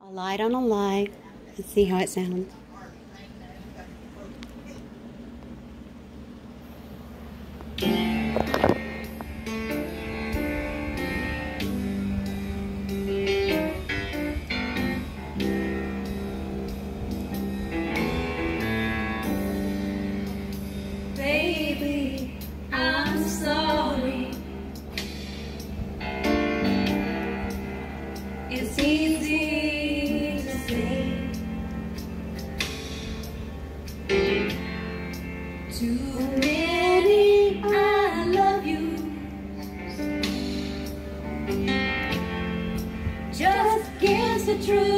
A light on a light. Let's see how it sounds. Just